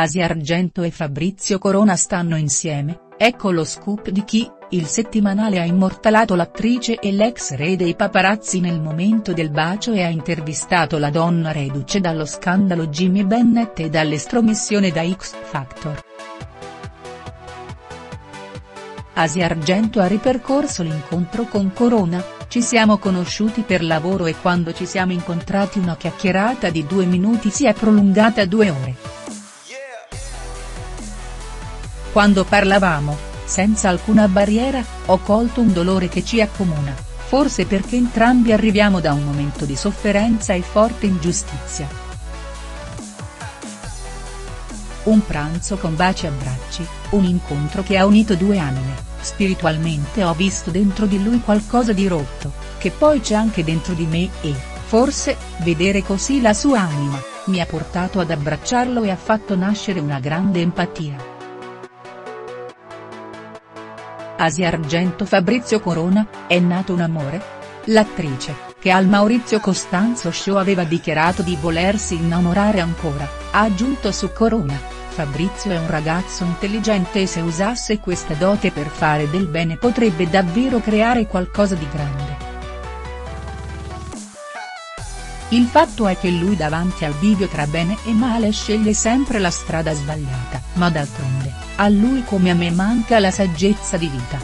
Asia Argento e Fabrizio Corona stanno insieme, ecco lo scoop di chi, il settimanale ha immortalato l'attrice e l'ex re dei paparazzi nel momento del bacio e ha intervistato la donna reduce dallo scandalo Jimmy Bennett e dall'estromissione da X Factor. Asia Argento ha ripercorso l'incontro con Corona, ci siamo conosciuti per lavoro e quando ci siamo incontrati una chiacchierata di due minuti si è prolungata due ore. Quando parlavamo, senza alcuna barriera, ho colto un dolore che ci accomuna, forse perché entrambi arriviamo da un momento di sofferenza e forte ingiustizia. Un pranzo con baci e abbracci, un incontro che ha unito due anime. Spiritualmente ho visto dentro di lui qualcosa di rotto, che poi c'è anche dentro di me e, forse, vedere così la sua anima, mi ha portato ad abbracciarlo e ha fatto nascere una grande empatia. Asia Argento Fabrizio Corona, è nato un amore? L'attrice, che al Maurizio Costanzo Show aveva dichiarato di volersi innamorare ancora, ha aggiunto su Corona. Fabrizio è un ragazzo intelligente e se usasse questa dote per fare del bene potrebbe davvero creare qualcosa di grande. Il fatto è che lui davanti al bivio tra bene e male sceglie sempre la strada sbagliata. Ma d'altronde, a lui come a me manca la saggezza di vita.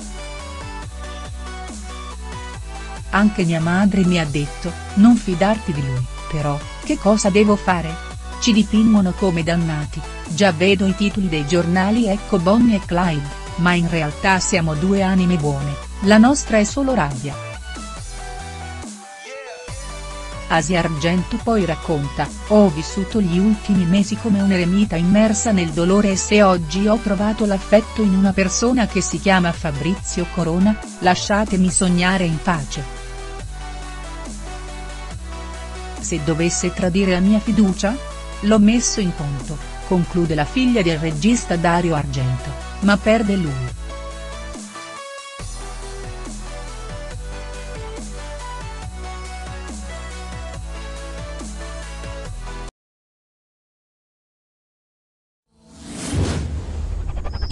Anche mia madre mi ha detto, non fidarti di lui, però, che cosa devo fare? Ci dipingono come dannati, già vedo i titoli dei giornali ecco Bonnie e Clyde, ma in realtà siamo due anime buone, la nostra è solo rabbia. Asia Argento poi racconta, ho vissuto gli ultimi mesi come un'eremita immersa nel dolore e se oggi ho trovato l'affetto in una persona che si chiama Fabrizio Corona, lasciatemi sognare in pace. Se dovesse tradire la mia fiducia? L'ho messo in conto, conclude la figlia del regista Dario Argento, ma perde lui.